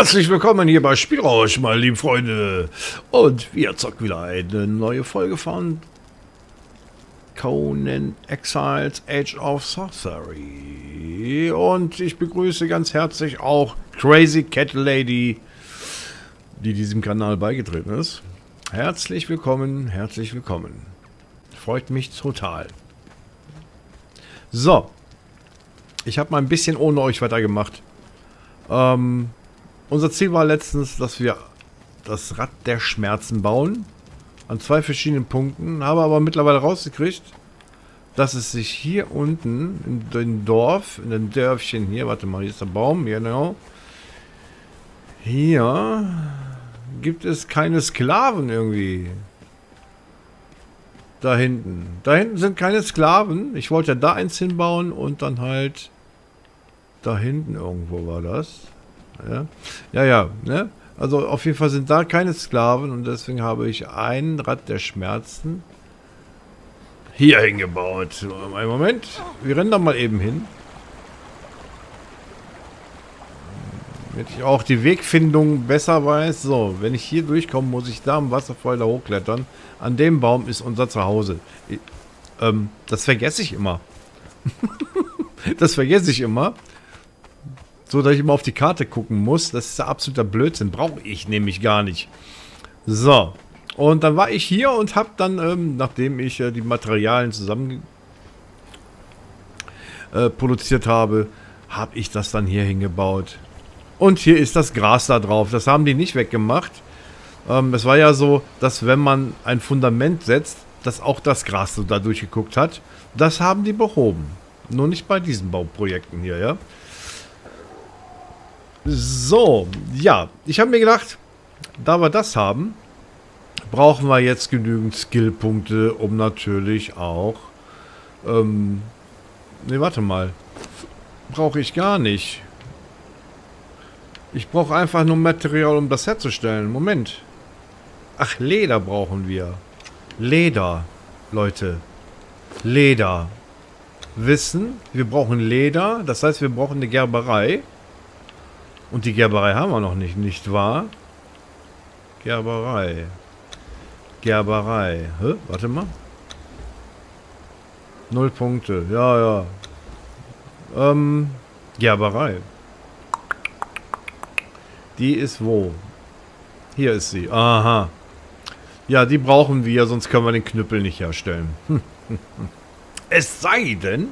Herzlich willkommen hier bei Spielrausch, meine lieben Freunde. Und wir zocken wieder eine neue Folge von Conan Exiles Age of Sorcery. Und ich begrüße ganz herzlich auch Crazy Cat Lady, die diesem Kanal beigetreten ist. Herzlich willkommen, herzlich willkommen. Freut mich total. So. Ich habe mal ein bisschen ohne euch weitergemacht. Ähm, unser Ziel war letztens, dass wir das Rad der Schmerzen bauen. An zwei verschiedenen Punkten. Habe aber mittlerweile rausgekriegt, dass es sich hier unten in dem Dorf, in dem Dörfchen hier, warte mal, hier ist der Baum, genau. Hier gibt es keine Sklaven irgendwie. Da hinten. Da hinten sind keine Sklaven. Ich wollte da eins hinbauen und dann halt da hinten irgendwo war das. Ja, ja, ja ne? Also auf jeden Fall sind da keine Sklaven und deswegen habe ich ein Rad der Schmerzen hier hingebaut. Einen Moment, wir rennen da mal eben hin. Damit ich auch die Wegfindung besser weiß. So, wenn ich hier durchkomme, muss ich da am Wasserfall da hochklettern. An dem Baum ist unser Zuhause. Ich, ähm, das vergesse ich immer. das vergesse ich immer. So, dass ich immer auf die Karte gucken muss. Das ist absoluter Blödsinn. Brauche ich nämlich gar nicht. So. Und dann war ich hier und habe dann, ähm, nachdem ich äh, die Materialien zusammen äh, produziert habe, habe ich das dann hier hingebaut. Und hier ist das Gras da drauf. Das haben die nicht weggemacht. Ähm, es war ja so, dass wenn man ein Fundament setzt, dass auch das Gras so da durchgeguckt hat. Das haben die behoben. Nur nicht bei diesen Bauprojekten hier, ja. So, ja. Ich habe mir gedacht, da wir das haben, brauchen wir jetzt genügend Skillpunkte, um natürlich auch... Ähm, ne, warte mal. Brauche ich gar nicht. Ich brauche einfach nur Material, um das herzustellen. Moment. Ach, Leder brauchen wir. Leder, Leute. Leder. Wissen, wir brauchen Leder. Das heißt, wir brauchen eine Gerberei. Und die Gerberei haben wir noch nicht, nicht wahr? Gerberei. Gerberei. Hä? Warte mal. Null Punkte. Ja, ja. Ähm, Gerberei. Die ist wo? Hier ist sie. Aha. Ja, die brauchen wir, sonst können wir den Knüppel nicht herstellen. es sei denn,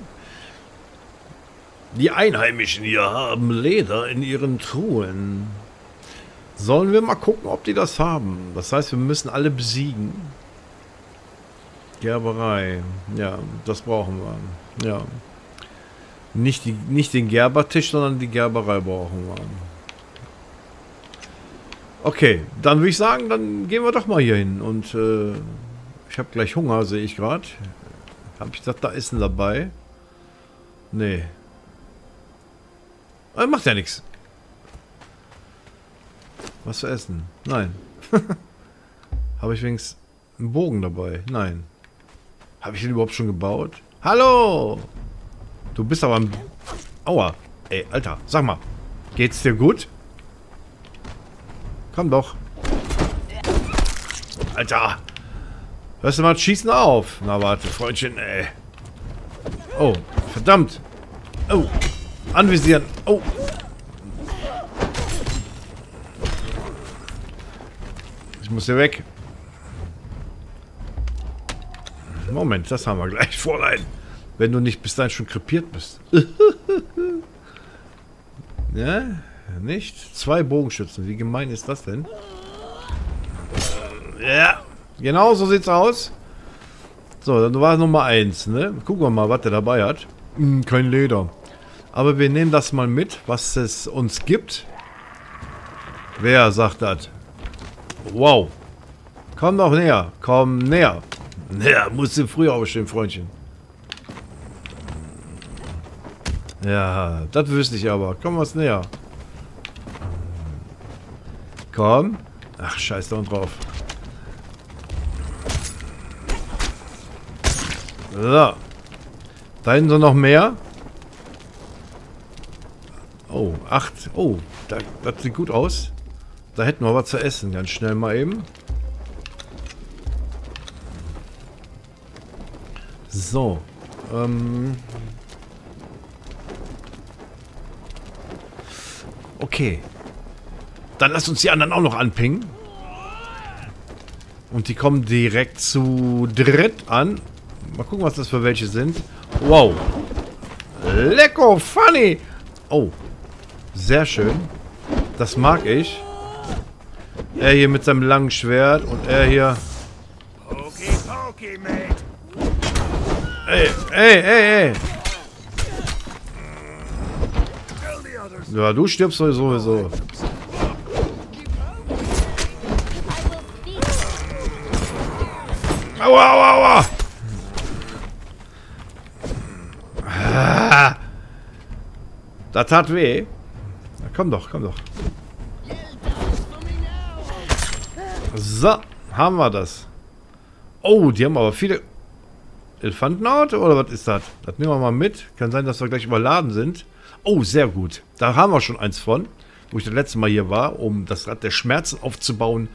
die Einheimischen hier haben Leder in ihren Truhen. Sollen wir mal gucken, ob die das haben. Das heißt, wir müssen alle besiegen. Gerberei. Ja, das brauchen wir. Ja. Nicht, die, nicht den Gerbertisch, sondern die Gerberei brauchen wir. Okay, dann würde ich sagen, dann gehen wir doch mal hier hin. Und äh, ich habe gleich Hunger, sehe ich gerade. Habe ich gesagt, da ist ein dabei? Nee. Aber macht ja nichts. Was zu essen? Nein. Habe ich wenigstens einen Bogen dabei? Nein. Habe ich den überhaupt schon gebaut? Hallo! Du bist aber ein... Aua. Ey, Alter, sag mal. Geht's dir gut? Komm doch. Alter. Hörst du mal Schießen auf? Na warte, Freundchen, ey. Oh, verdammt. Oh. Anvisieren. Oh. Ich muss hier weg. Moment, das haben wir gleich, Fräulein. Wenn du nicht bis dahin schon krepiert bist. ja, nicht? Zwei Bogenschützen. Wie gemein ist das denn? Ja, genau so sieht's aus. So, dann war Nummer 1, ne? Gucken wir mal, was der dabei hat. Hm, kein Leder. Aber wir nehmen das mal mit, was es uns gibt. Wer sagt das? Wow. Komm doch näher. Komm näher. Näher, musst du früh aufstehen, Freundchen. Ja, das wüsste ich aber. Komm was näher. Komm. Ach, scheiß da drauf. So. Da hinten sind noch mehr. Oh, acht. Oh, da, das sieht gut aus. Da hätten wir was zu essen. Ganz schnell mal eben. So. Ähm. Okay. Dann lass uns die anderen auch noch anpingen. Und die kommen direkt zu dritt an. Mal gucken, was das für welche sind. Wow. Lecko, funny. Oh. Sehr schön. Das mag ich. Er hier mit seinem langen Schwert und er hier... Ey, ey, ey, ey. Ja, du stirbst sowieso. Aua, aua, aua. Ah. Das tat weh. Komm doch, komm doch. So, haben wir das. Oh, die haben aber viele Elefantenhaut oder was ist das? Das nehmen wir mal mit. Kann sein, dass wir gleich überladen sind. Oh, sehr gut. Da haben wir schon eins von. Wo ich das letzte Mal hier war, um das Rad der Schmerzen aufzubauen,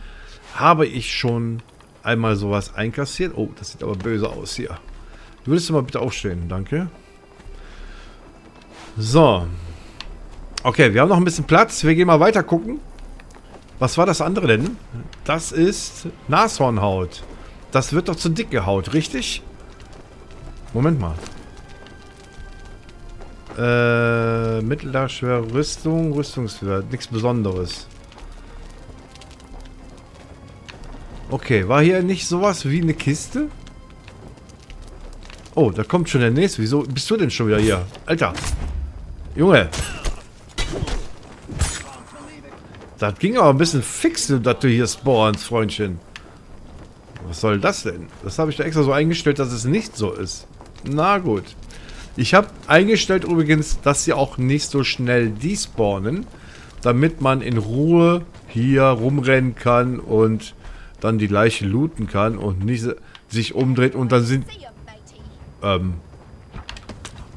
habe ich schon einmal sowas einkassiert. Oh, das sieht aber böse aus hier. Würdest du mal bitte aufstehen? Danke. So. Okay, wir haben noch ein bisschen Platz. Wir gehen mal weiter gucken. Was war das andere denn? Das ist Nashornhaut. Das wird doch zu dicke Haut, richtig? Moment mal. Äh, mittler schwere Rüstung, Rüstungswert, nichts Besonderes. Okay, war hier nicht sowas wie eine Kiste? Oh, da kommt schon der nächste. Wieso bist du denn schon wieder hier? Alter. Junge. Das ging aber ein bisschen fix, dass du hier spawnst, Freundchen. Was soll das denn? Das habe ich da extra so eingestellt, dass es nicht so ist. Na gut. Ich habe eingestellt übrigens, dass sie auch nicht so schnell despawnen, damit man in Ruhe hier rumrennen kann und dann die Leiche looten kann und nicht sich umdreht und dann sind ähm,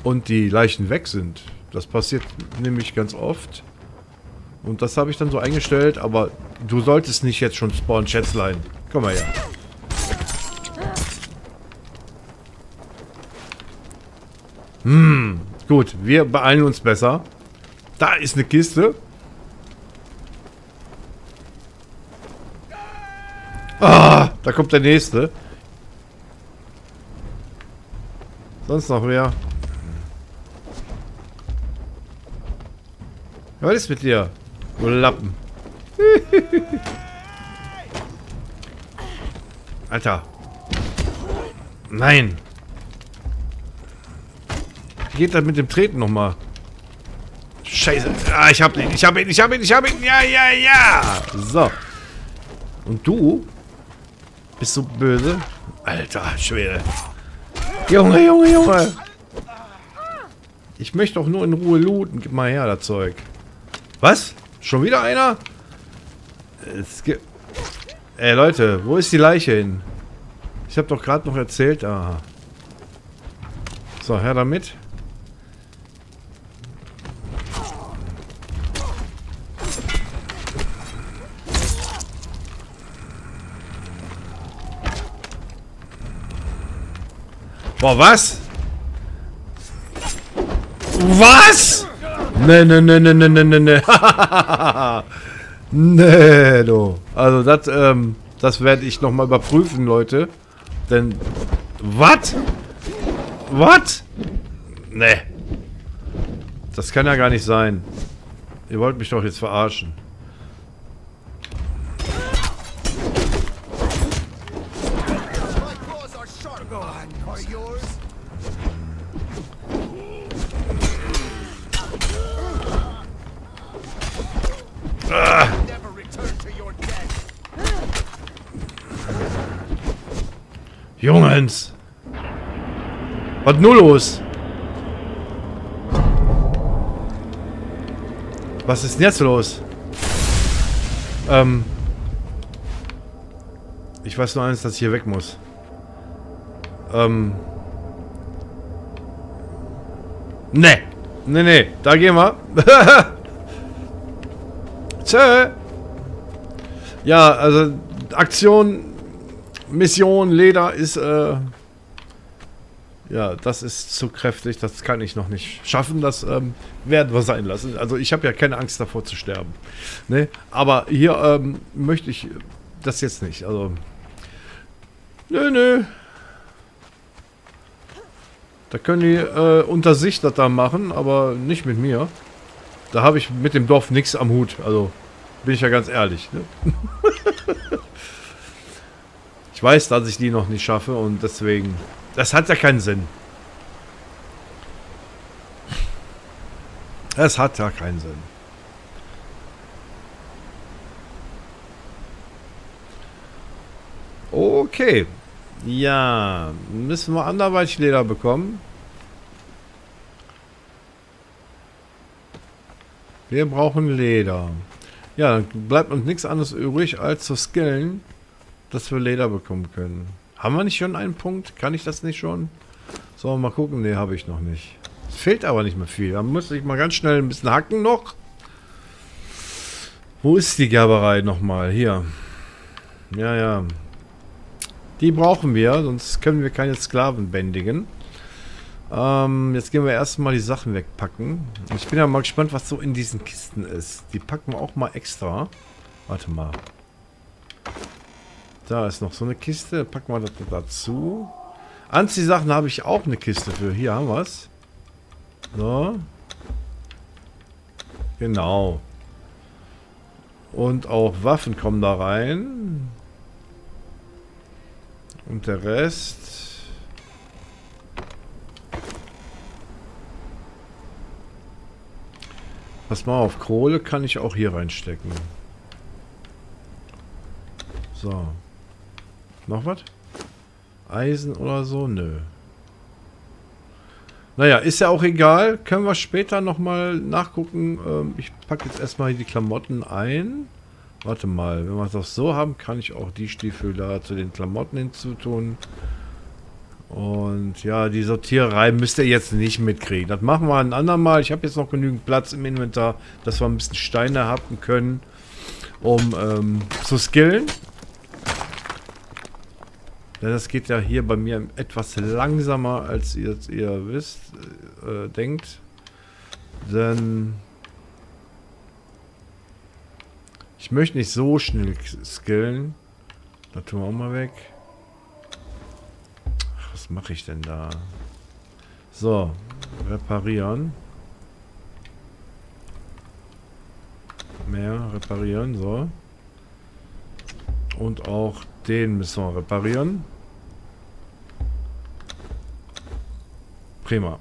und die Leichen weg sind. Das passiert nämlich ganz oft. Und das habe ich dann so eingestellt, aber du solltest nicht jetzt schon spawnen, Schätzlein. Komm mal her. Hm, gut, wir beeilen uns besser. Da ist eine Kiste. Ah, da kommt der nächste. Sonst noch wer? Was ist mit dir? Du Lappen. Alter. Nein. Wie geht das mit dem Treten nochmal? Scheiße. Ah, ich hab ihn, ich hab ihn, ich hab ihn, ich hab ihn. Ja, ja, ja. So. Und du? Bist du böse? Alter, Schwede. Junge, Junge, Junge. Ich möchte doch nur in Ruhe looten. Gib mal her, das Zeug. Was? Schon wieder einer? Es gibt... Ey, Leute, wo ist die Leiche hin? Ich habe doch gerade noch erzählt. Aha. So, her damit. Boah, was? Was? Ne, ne, ne, ne, ne, ne, ne, ne. nee, du. Also das, ähm, das werde ich nochmal überprüfen, Leute. Denn, was? Was? Ne. Das kann ja gar nicht sein. Ihr wollt mich doch jetzt verarschen. Jungens! Was nur los? Was ist denn jetzt los? Ähm. Ich weiß nur eins, dass ich hier weg muss. Ähm. Ne! Nee, nee, da gehen wir. Tschö. Ja, also Aktion, Mission, Leder ist, äh, ja, das ist zu kräftig. Das kann ich noch nicht schaffen. Das ähm, werden wir sein lassen. Also ich habe ja keine Angst davor zu sterben. Ne? Aber hier ähm, möchte ich das jetzt nicht. Also, nö, nö. Da können die äh, unter sich das da machen, aber nicht mit mir. Da habe ich mit dem Dorf nichts am Hut. Also bin ich ja ganz ehrlich. Ne? ich weiß, dass ich die noch nicht schaffe und deswegen... Das hat ja keinen Sinn. Es hat ja keinen Sinn. Okay. Ja, müssen wir anderweitig Leder bekommen. Wir brauchen Leder. Ja, dann bleibt uns nichts anderes übrig, als zu skillen, dass wir Leder bekommen können. Haben wir nicht schon einen Punkt? Kann ich das nicht schon? So, mal gucken. Ne, habe ich noch nicht. Es fehlt aber nicht mehr viel. Da muss ich mal ganz schnell ein bisschen hacken noch. Wo ist die Gerberei nochmal? Hier. Ja, ja. Die brauchen wir, sonst können wir keine Sklaven bändigen. Ähm, jetzt gehen wir erstmal die Sachen wegpacken. Ich bin ja mal gespannt, was so in diesen Kisten ist. Die packen wir auch mal extra. Warte mal. Da ist noch so eine Kiste. Packen wir das dazu. Anziehsachen habe ich auch eine Kiste für. Hier haben wir es. So. Genau. Und auch Waffen kommen da rein. Und der Rest... Pass mal auf, Kohle kann ich auch hier reinstecken. So. Noch was? Eisen oder so? Nö. Naja, ist ja auch egal. Können wir später nochmal nachgucken. Ähm, ich packe jetzt erstmal die Klamotten ein. Warte mal, wenn wir es auch so haben, kann ich auch die Stiefel da zu den Klamotten hinzutun. Und ja, die Sortiererei müsst ihr jetzt nicht mitkriegen. Das machen wir ein andermal. Ich habe jetzt noch genügend Platz im Inventar, dass wir ein bisschen Steine haben können, um ähm, zu skillen. Das geht ja hier bei mir etwas langsamer, als ihr, ihr wisst, äh, denkt. Denn Ich möchte nicht so schnell skillen. Da tun wir auch mal weg. Ach, was mache ich denn da? So, reparieren. Mehr reparieren, so. Und auch den müssen wir reparieren. Prima.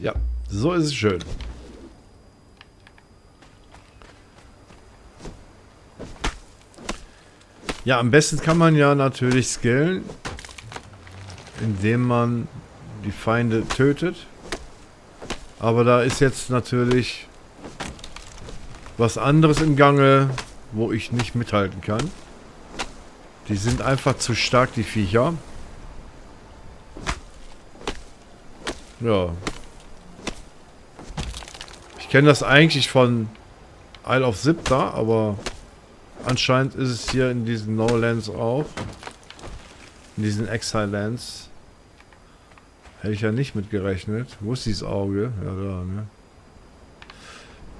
Ja, so ist es schön. Ja, am besten kann man ja natürlich skillen, indem man die Feinde tötet. Aber da ist jetzt natürlich was anderes im Gange, wo ich nicht mithalten kann. Die sind einfach zu stark, die Viecher. Ja, ich kenne das eigentlich von Isle of Zipta, aber anscheinend ist es hier in diesen No-Lands auch. In diesen Exile-Lands. Hätte ich ja nicht mit gerechnet. Wo ist dieses Auge? Ja, da, ne?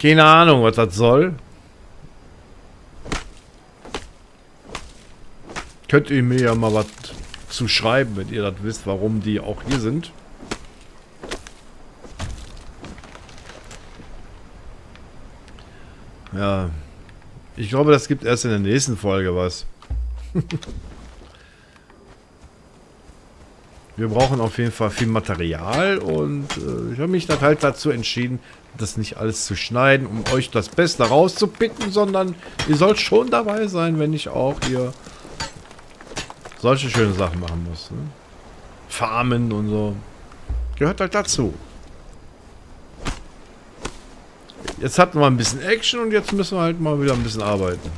Keine Ahnung, was das soll. Könnt ihr mir ja mal was zu schreiben, wenn ihr das wisst, warum die auch hier sind. Ja. Ich glaube, das gibt erst in der nächsten Folge was. Wir brauchen auf jeden Fall viel Material und äh, ich habe mich dann halt dazu entschieden, das nicht alles zu schneiden, um euch das Beste rauszupicken, sondern ihr sollt schon dabei sein, wenn ich auch hier solche schöne Sachen machen muss. Ne? Farmen und so. Gehört halt dazu. Jetzt hatten wir ein bisschen Action und jetzt müssen wir halt mal wieder ein bisschen arbeiten.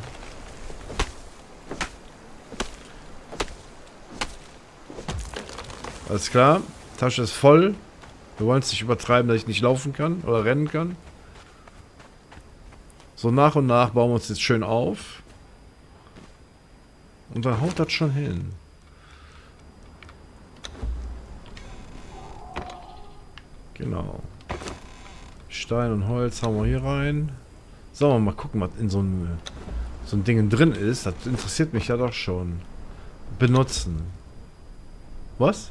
Alles klar. Tasche ist voll. Wir wollen es nicht übertreiben, dass ich nicht laufen kann oder rennen kann. So nach und nach bauen wir uns jetzt schön auf. Und dann haut das schon hin. Genau. Stein und Holz haben wir hier rein. Sollen wir mal gucken, was in so einem so ein Ding drin ist. Das interessiert mich ja doch schon. Benutzen. Was?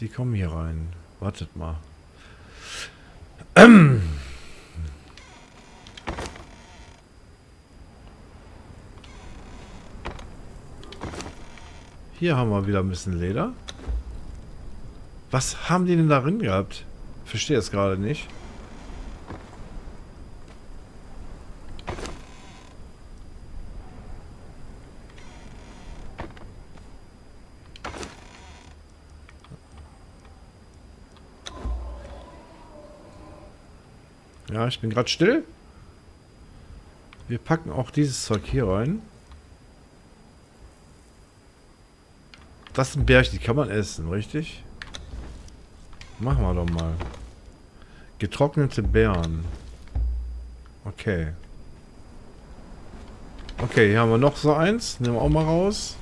Die kommen hier rein. Wartet mal. Hier haben wir wieder ein bisschen Leder. Was haben die denn da drin gehabt? Verstehe es gerade nicht. Ich bin gerade still. Wir packen auch dieses Zeug hier rein. Das sind Bärchen, die kann man essen, richtig? Machen wir doch mal. Getrocknete Beeren. Okay. Okay, hier haben wir noch so eins. Nehmen wir auch mal raus.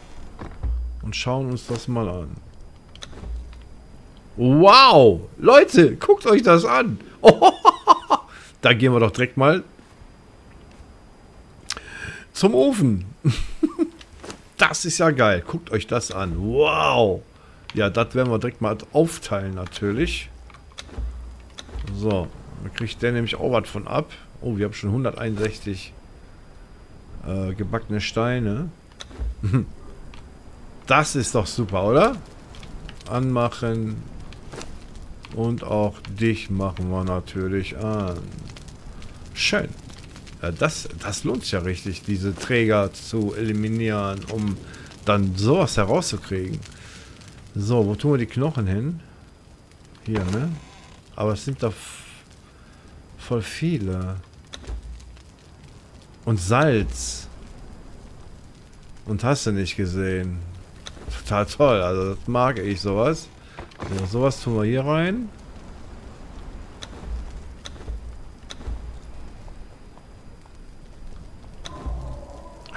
Und schauen uns das mal an. Wow! Leute, guckt euch das an. Oh, da gehen wir doch direkt mal zum Ofen. das ist ja geil. Guckt euch das an. Wow! Ja, das werden wir direkt mal aufteilen natürlich. So, da kriegt der nämlich auch was von ab. Oh, wir haben schon 161 äh, gebackene Steine. das ist doch super, oder? Anmachen. Und auch dich machen wir natürlich an. Schön. Das, das lohnt sich ja richtig, diese Träger zu eliminieren, um dann sowas herauszukriegen. So, wo tun wir die Knochen hin? Hier, ne? Aber es sind da voll viele. Und Salz. Und hast du nicht gesehen. Total toll, also das mag ich sowas. So, sowas tun wir hier rein.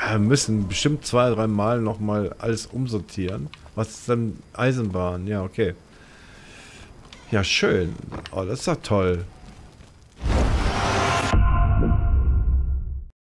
Wir müssen bestimmt zwei, drei Mal nochmal alles umsortieren. Was ist denn Eisenbahn? Ja, okay. Ja, schön. Oh, das ist doch toll.